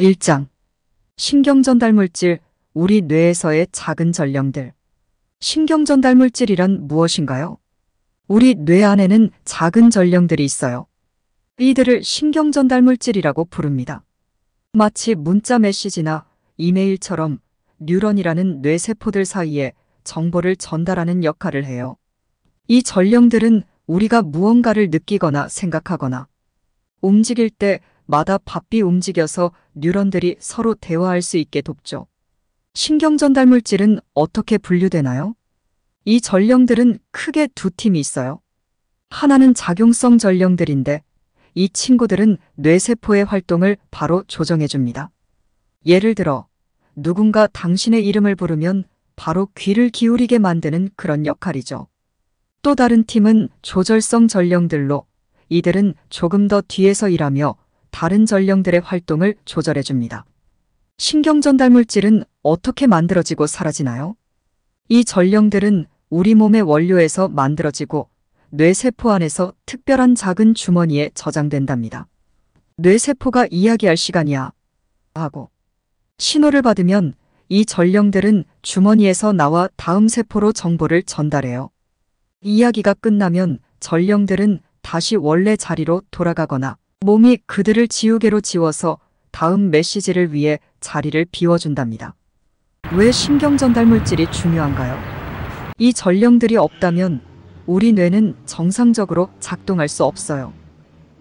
1장 신경전달물질 우리 뇌에서의 작은 전령들 신경전달물질이란 무엇인가요? 우리 뇌 안에는 작은 전령들이 있어요. 이들을 신경전달물질이라고 부릅니다. 마치 문자 메시지나 이메일처럼 뉴런이라는 뇌세포들 사이에 정보를 전달하는 역할을 해요. 이 전령들은 우리가 무언가를 느끼거나 생각하거나 움직일 때 마다 바삐 움직여서 뉴런들이 서로 대화할 수 있게 돕죠. 신경전달 물질은 어떻게 분류되나요? 이 전령들은 크게 두 팀이 있어요. 하나는 작용성 전령들인데 이 친구들은 뇌세포의 활동을 바로 조정해줍니다. 예를 들어 누군가 당신의 이름을 부르면 바로 귀를 기울이게 만드는 그런 역할이죠. 또 다른 팀은 조절성 전령들로 이들은 조금 더 뒤에서 일하며 다른 전령들의 활동을 조절해줍니다. 신경전달 물질은 어떻게 만들어지고 사라지나요? 이 전령들은 우리 몸의 원료에서 만들어지고 뇌세포 안에서 특별한 작은 주머니에 저장된답니다. 뇌세포가 이야기할 시간이야. 하고 신호를 받으면 이 전령들은 주머니에서 나와 다음 세포로 정보를 전달해요. 이야기가 끝나면 전령들은 다시 원래 자리로 돌아가거나 몸이 그들을 지우개로 지워서 다음 메시지를 위해 자리를 비워준답니다. 왜 신경전달 물질이 중요한가요? 이 전령들이 없다면 우리 뇌는 정상적으로 작동할 수 없어요.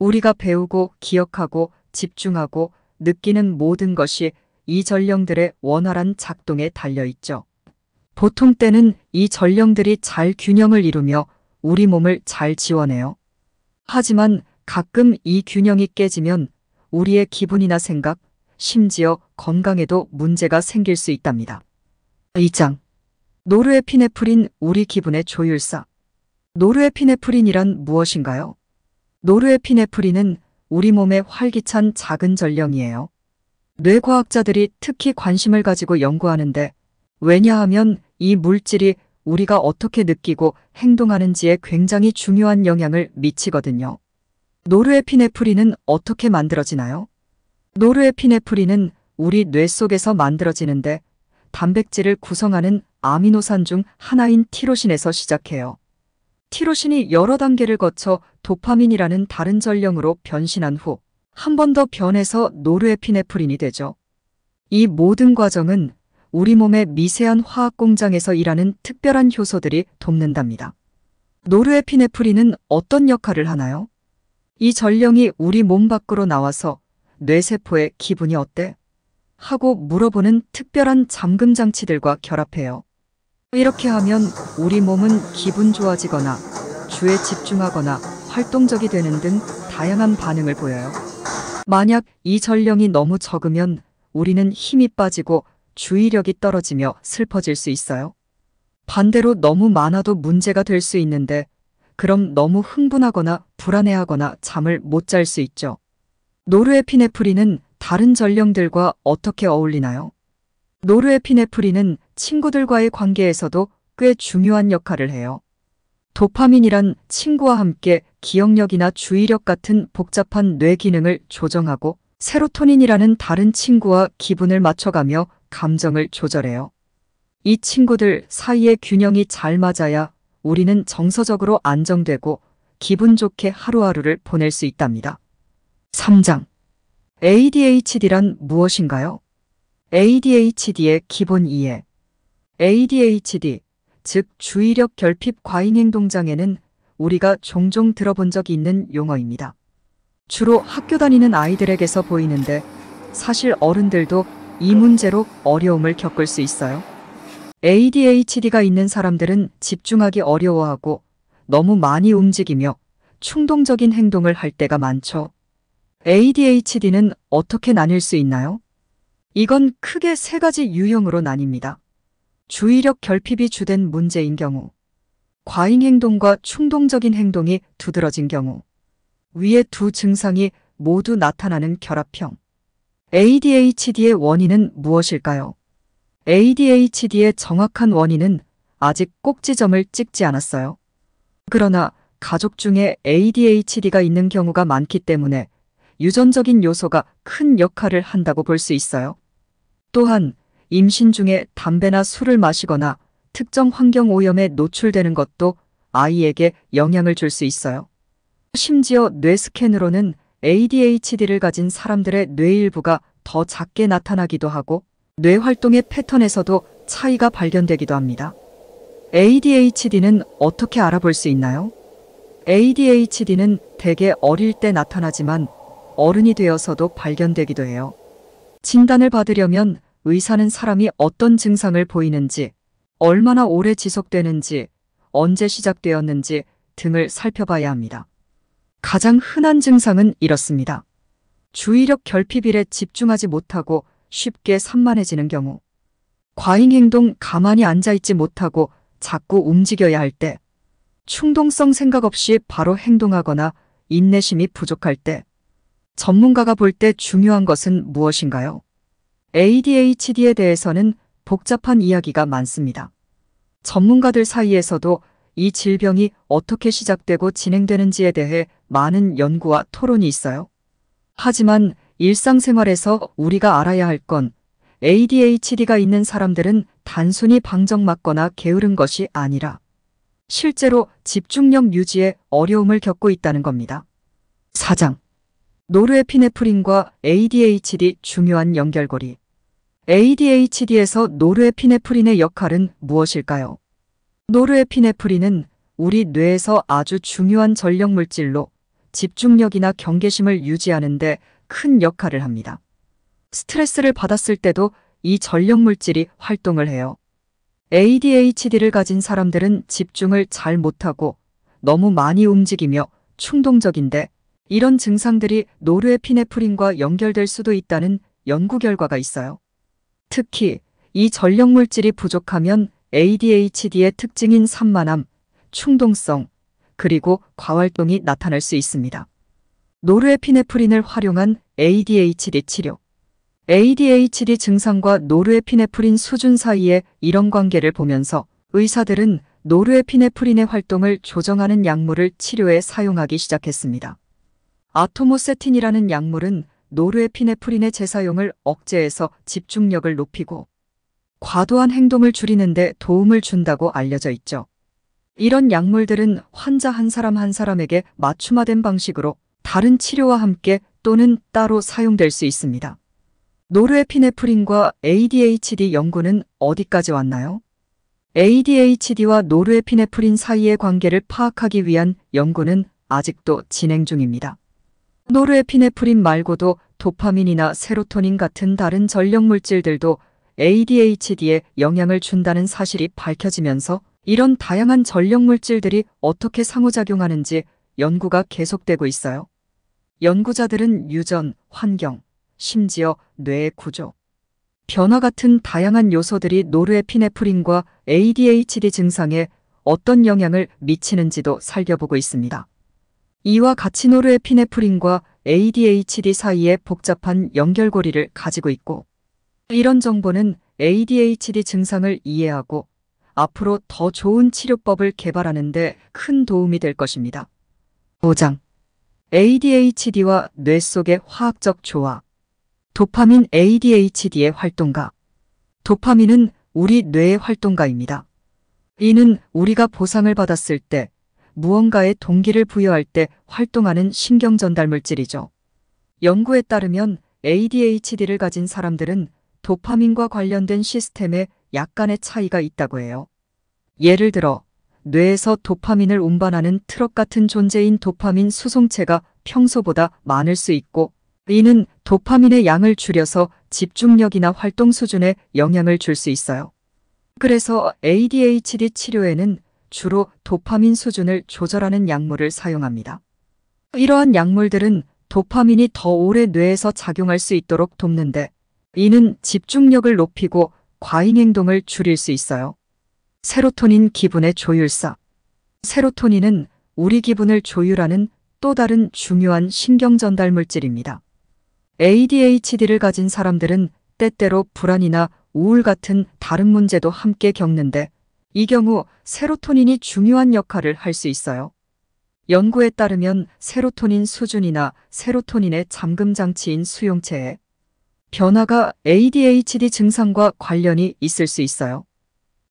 우리가 배우고 기억하고 집중하고 느끼는 모든 것이 이 전령들의 원활한 작동에 달려 있죠. 보통 때는 이 전령들이 잘 균형을 이루며 우리 몸을 잘 지원해요. 하지만 가끔 이 균형이 깨지면 우리의 기분이나 생각, 심지어 건강에도 문제가 생길 수 있답니다. 2장. 노르에피네프린 우리 기분의 조율사. 노르에피네프린이란 무엇인가요? 노르에피네프린은 우리 몸의 활기찬 작은 전령이에요. 뇌과학자들이 특히 관심을 가지고 연구하는데 왜냐하면 이 물질이 우리가 어떻게 느끼고 행동하는지에 굉장히 중요한 영향을 미치거든요. 노르에피네프린은 어떻게 만들어지나요? 노르에피네프린은 우리 뇌 속에서 만들어지는데 단백질을 구성하는 아미노산 중 하나인 티로신에서 시작해요. 티로신이 여러 단계를 거쳐 도파민이라는 다른 전령으로 변신한 후 한 번 더 변해서 노르에피네프린이 되죠. 이 모든 과정은 우리 몸의 미세한 화학 공장에서 일하는 특별한 효소들이 돕는답니다. 노르에피네프린은 어떤 역할을 하나요? 이 전령이 우리 몸 밖으로 나와서 뇌세포의 기분이 어때? 하고 물어보는 특별한 잠금 장치들과 결합해요. 이렇게 하면 우리 몸은 기분 좋아지거나 주에 집중하거나 활동적이 되는 등 다양한 반응을 보여요. 만약 이 전령이 너무 적으면 우리는 힘이 빠지고 주의력이 떨어지며 슬퍼질 수 있어요. 반대로 너무 많아도 문제가 될 수 있는데 그럼 너무 흥분하거나 불안해하거나 잠을 못 잘 수 있죠. 노르에피네프린은 다른 전령들과 어떻게 어울리나요? 노르에피네프린은 친구들과의 관계에서도 꽤 중요한 역할을 해요. 도파민이란 친구와 함께 기억력이나 주의력 같은 복잡한 뇌 기능을 조정하고 세로토닌이라는 다른 친구와 기분을 맞춰가며 감정을 조절해요. 이 친구들 사이의 균형이 잘 맞아야 우리는 정서적으로 안정되고 기분 좋게 하루하루를 보낼 수 있답니다. 3장. ADHD란 무엇인가요? ADHD의 기본 이해. ADHD, 즉 주의력 결핍 과잉 행동 장애는 우리가 종종 들어본 적이 있는 용어입니다. 주로 학교 다니는 아이들에게서 보이는데 사실 어른들도 이 문제로 어려움을 겪을 수 있어요. ADHD가 있는 사람들은 집중하기 어려워하고 너무 많이 움직이며 충동적인 행동을 할 때가 많죠. ADHD는 어떻게 나뉠 수 있나요? 이건 크게 세 가지 유형으로 나뉩니다. 주의력 결핍이 주된 문제인 경우, 과잉 행동과 충동적인 행동이 두드러진 경우, 위의 두 증상이 모두 나타나는 결합형. ADHD의 원인은 무엇일까요? ADHD의 정확한 원인은 아직 꼭지점을 찍지 않았어요. 그러나 가족 중에 ADHD가 있는 경우가 많기 때문에 유전적인 요소가 큰 역할을 한다고 볼 수 있어요. 또한 임신 중에 담배나 술을 마시거나 특정 환경 오염에 노출되는 것도 아이에게 영향을 줄 수 있어요. 심지어 뇌 스캔으로는 ADHD를 가진 사람들의 뇌 일부가 더 작게 나타나기도 하고 뇌 활동의 패턴에서도 차이가 발견되기도 합니다. ADHD는 어떻게 알아볼 수 있나요? ADHD는 대개 어릴 때 나타나지만 어른이 되어서도 발견되기도 해요. 진단을 받으려면 의사는 사람이 어떤 증상을 보이는지, 얼마나 오래 지속되는지, 언제 시작되었는지 등을 살펴봐야 합니다. 가장 흔한 증상은 이렇습니다. 주의력 결핍일에 집중하지 못하고 쉽게 산만해지는 경우, 과잉 행동 가만히 앉아있지 못하고 자꾸 움직여야 할 때, 충동성 생각 없이 바로 행동하거나 인내심이 부족할 때, 전문가가 볼 때 중요한 것은 무엇인가요? ADHD에 대해서는 복잡한 이야기가 많습니다. 전문가들 사이에서도 이 질병이 어떻게 시작되고 진행되는지에 대해 많은 연구와 토론이 있어요. 하지만 일상생활에서 우리가 알아야 할 건 ADHD가 있는 사람들은 단순히 방정 맞거나 게으른 것이 아니라 실제로 집중력 유지에 어려움을 겪고 있다는 겁니다. 4장. 노르에피네프린과 ADHD 중요한 연결고리. ADHD에서 노르에피네프린의 역할은 무엇일까요? 노르에피네프린은 우리 뇌에서 아주 중요한 전력 물질로 집중력이나 경계심을 유지하는데 큰 역할을 합니다. 스트레스를 받았을 때도 이 전력 물질이 활동을 해요. ADHD를 가진 사람들은 집중을 잘 못하고 너무 많이 움직이며 충동적인데 이런 증상들이 노르에피네프린과 연결될 수도 있다는 연구 결과가 있어요. 특히 이 전력 물질이 부족하면 ADHD의 특징인 산만함, 충동성, 그리고 과활동이 나타날 수 있습니다. 노르에피네프린을 활용한 ADHD 치료. ADHD 증상과 노르에피네프린 수준 사이에 이런 관계를 보면서 의사들은 노르에피네프린의 활동을 조정하는 약물을 치료에 사용하기 시작했습니다. 아토모세틴이라는 약물은 노르에피네프린의 재사용을 억제해서 집중력을 높이고 과도한 행동을 줄이는 데 도움을 준다고 알려져 있죠. 이런 약물들은 환자 한 사람 한 사람에게 맞춤화된 방식으로 다른 치료와 함께 또는 따로 사용될 수 있습니다. 노르에피네프린과 ADHD 연구는 어디까지 왔나요? ADHD와 노르에피네프린 사이의 관계를 파악하기 위한 연구는 아직도 진행 중입니다. 노르에피네프린 말고도 도파민이나 세로토닌 같은 다른 전력 물질들도 ADHD에 영향을 준다는 사실이 밝혀지면서 이런 다양한 전력 물질들이 어떻게 상호작용하는지 연구가 계속되고 있어요. 연구자들은 유전, 환경, 심지어 뇌의 구조, 변화 같은 다양한 요소들이 노르에피네프린과 ADHD 증상에 어떤 영향을 미치는지도 살펴보고 있습니다. 이와 같이 노르에피네프린과 ADHD 사이에 복잡한 연결고리를 가지고 있고 이런 정보는 ADHD 증상을 이해하고 앞으로 더 좋은 치료법을 개발하는 데 큰 도움이 될 것입니다. 5장 ADHD와 뇌 속의 화학적 조화 도파민 ADHD의 활동가 도파민은 우리 뇌의 활동가입니다. 이는 우리가 보상을 받았을 때 무언가에 동기를 부여할 때 활동하는 신경 전달 물질이죠. 연구에 따르면 ADHD를 가진 사람들은 도파민과 관련된 시스템에 약간의 차이가 있다고 해요. 예를 들어 뇌에서 도파민을 운반하는 트럭 같은 존재인 도파민 수송체가 평소보다 많을 수 있고 이는 도파민의 양을 줄여서 집중력이나 활동 수준에 영향을 줄 수 있어요. 그래서 ADHD 치료에는 주로 도파민 수준을 조절하는 약물을 사용합니다. 이러한 약물들은 도파민이 더 오래 뇌에서 작용할 수 있도록 돕는데 이는 집중력을 높이고 과잉 행동을 줄일 수 있어요. 세로토닌 기분의 조율사. 세로토닌은 우리 기분을 조율하는 또 다른 중요한 신경 전달 물질입니다. ADHD를 가진 사람들은 때때로 불안이나 우울 같은 다른 문제도 함께 겪는데 이 경우 세로토닌이 중요한 역할을 할 수 있어요. 연구에 따르면 세로토닌 수준이나 세로토닌의 잠금 장치인 수용체에 변화가 ADHD 증상과 관련이 있을 수 있어요.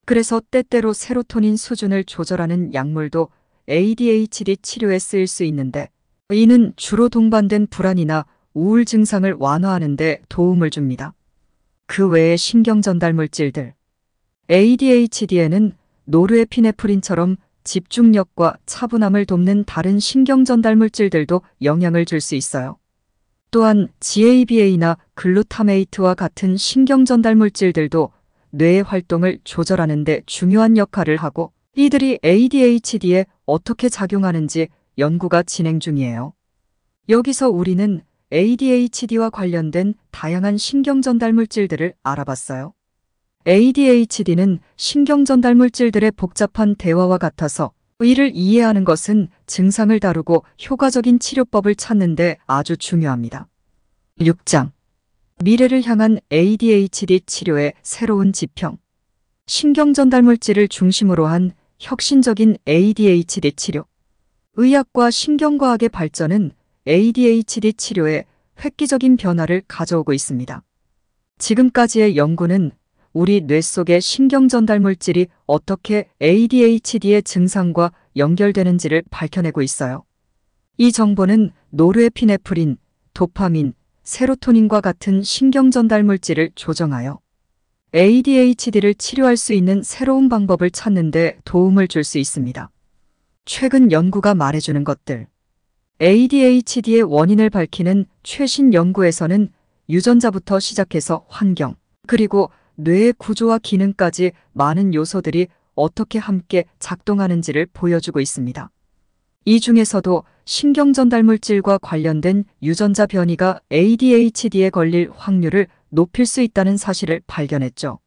그래서 때때로 세로토닌 수준을 조절하는 약물도 ADHD 치료에 쓰일 수 있는데 이는 주로 동반된 불안이나 우울 증상을 완화하는 데 도움을 줍니다. 그 외에 신경 전달 물질들. ADHD에는 노르에피네프린처럼 집중력과 차분함을 돕는 다른 신경 전달 물질들도 영향을 줄 수 있어요. 또한 GABA나 글루타메이트와 같은 신경 전달 물질들도 뇌의 활동을 조절하는 데 중요한 역할을 하고 이들이 ADHD에 어떻게 작용하는지 연구가 진행 중이에요. 여기서 우리는 ADHD와 관련된 다양한 신경 전달 물질들을 알아봤어요. ADHD는 신경 전달 물질들의 복잡한 대화와 같아서 이를 이해하는 것은 증상을 다루고 효과적인 치료법을 찾는 데 아주 중요합니다. 6장 미래를 향한 ADHD 치료의 새로운 지평 신경 전달 물질을 중심으로 한 혁신적인 ADHD 치료 의학과 신경과학의 발전은 ADHD 치료에 획기적인 변화를 가져오고 있습니다. 지금까지의 연구는 우리 뇌 속의 신경 전달 물질이 어떻게 ADHD의 증상과 연결되는지를 밝혀내고 있어요. 이 정보는 노르에피네프린, 도파민, 세로토닌과 같은 신경 전달 물질을 조정하여 ADHD를 치료할 수 있는 새로운 방법을 찾는 데 도움을 줄 수 있습니다. 최근 연구가 말해주는 것들. ADHD의 원인을 밝히는 최신 연구에서는 유전자부터 시작해서 환경, 그리고 뇌의 구조와 기능까지 많은 요소들이 어떻게 함께 작동하는지를 보여주고 있습니다. 이 중에서도 신경 전달 물질과 관련된 유전자 변이가 ADHD에 걸릴 확률을 높일 수 있다는 사실을 발견했죠.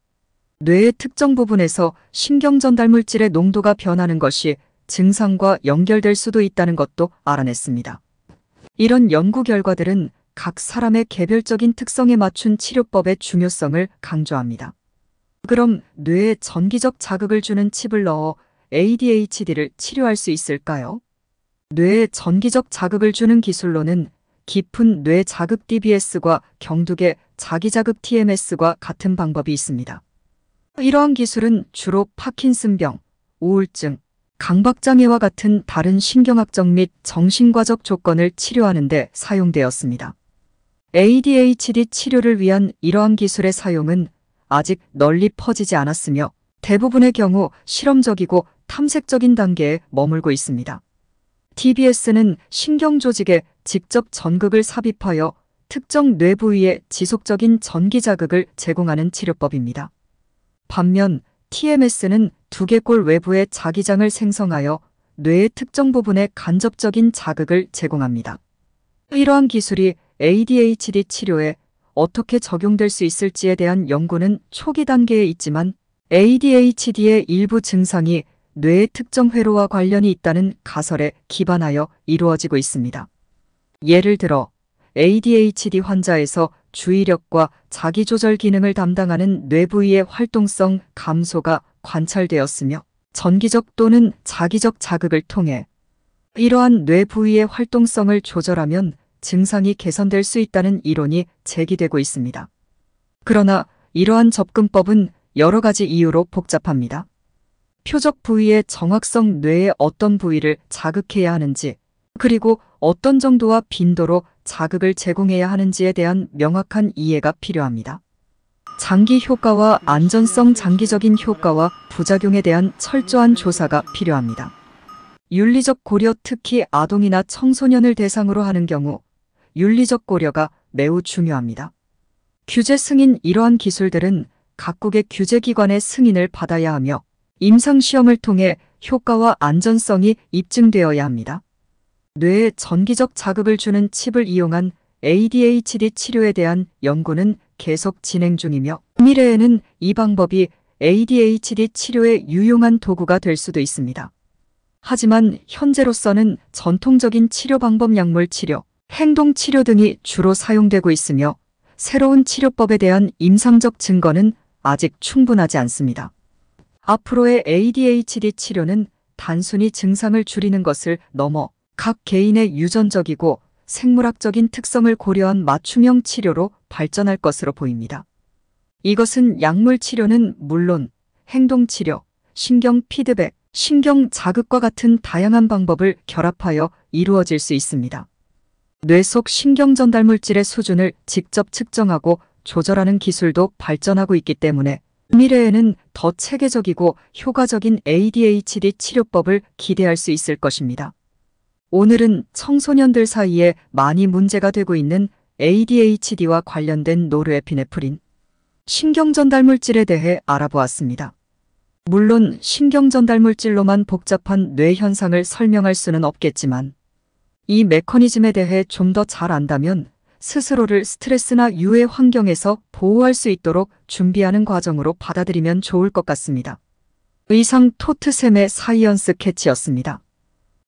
뇌의 특정 부분에서 신경 전달 물질의 농도가 변하는 것이 증상과 연결될 수도 있다는 것도 알아냈습니다. 이런 연구 결과들은 각 사람의 개별적인 특성에 맞춘 치료법의 중요성을 강조합니다. 그럼 뇌에 전기적 자극을 주는 칩을 넣어 ADHD를 치료할 수 있을까요? 뇌에 전기적 자극을 주는 기술로는 깊은 뇌 자극 DBS과 경두계 자기 자극 TMS과 같은 방법이 있습니다. 이러한 기술은 주로 파킨슨병, 우울증, 강박장애와 같은 다른 신경학적 및 정신과적 조건을 치료하는 데 사용되었습니다. ADHD 치료를 위한 이러한 기술의 사용은 아직 널리 퍼지지 않았으며 대부분의 경우 실험적이고 탐색적인 단계에 머물고 있습니다. TBS는 신경조직에 직접 전극을 삽입하여 특정 뇌 부위에 지속적인 전기 자극을 제공하는 치료법입니다. 반면 TMS는 두개골 외부에 자기장을 생성하여 뇌의 특정 부분에 간접적인 자극을 제공합니다. 이러한 기술이 ADHD 치료에 어떻게 적용될 수 있을지에 대한 연구는 초기 단계에 있지만 ADHD의 일부 증상이 뇌의 특정 회로와 관련이 있다는 가설에 기반하여 이루어지고 있습니다. 예를 들어 ADHD 환자에서 주의력과 자기조절 기능을 담당하는 뇌 부위의 활동성 감소가 관찰되었으며 전기적 또는 자기적 자극을 통해 이러한 뇌 부위의 활동성을 조절하면 증상이 개선될 수 있다는 이론이 제기되고 있습니다. 그러나 이러한 접근법은 여러 가지 이유로 복잡합니다. 표적 부위의 정확성 뇌의 어떤 부위를 자극해야 하는지, 그리고 어떤 정도와 빈도로 자극을 제공해야 하는지에 대한 명확한 이해가 필요합니다. 장기 효과와 안전성 장기적인 효과와 부작용에 대한 철저한 조사가 필요합니다. 윤리적 고려 특히 아동이나 청소년을 대상으로 하는 경우 윤리적 고려가 매우 중요합니다. 규제 승인 이러한 기술들은 각국의 규제기관의 승인을 받아야 하며 임상시험을 통해 효과와 안전성이 입증되어야 합니다. 뇌에 전기적 자극을 주는 칩을 이용한 ADHD 치료에 대한 연구는 계속 진행 중이며 미래에는 이 방법이 ADHD 치료의 유용한 도구가 될 수도 있습니다. 하지만 현재로서는 전통적인 치료 방법 약물 치료, 행동 치료 등이 주로 사용되고 있으며 새로운 치료법에 대한 임상적 증거는 아직 충분하지 않습니다. 앞으로의 ADHD 치료는 단순히 증상을 줄이는 것을 넘어 각 개인의 유전적이고 생물학적인 특성을 고려한 맞춤형 치료로 발전할 것으로 보입니다. 이것은 약물 치료는 물론 행동 치료, 신경 피드백, 신경 자극과 같은 다양한 방법을 결합하여 이루어질 수 있습니다. 뇌 속 신경 전달 물질의 수준을 직접 측정하고 조절하는 기술도 발전하고 있기 때문에 미래에는 더 체계적이고 효과적인 ADHD 치료법을 기대할 수 있을 것입니다. 오늘은 청소년들 사이에 많이 문제가 되고 있는 ADHD와 관련된 노르에피네프린, 신경전달 물질에 대해 알아보았습니다. 물론 신경전달 물질로만 복잡한 뇌 현상을 설명할 수는 없겠지만 이 메커니즘에 대해 좀 더 잘 안다면 스스로를 스트레스나 유해 환경에서 보호할 수 있도록 준비하는 과정으로 받아들이면 좋을 것 같습니다. 의상 토트샘의 사이언스 캐치였습니다.